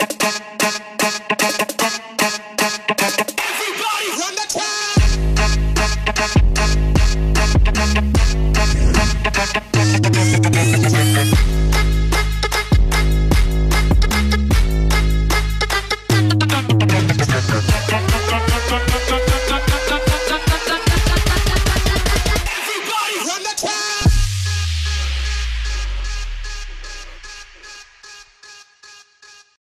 Everybody run the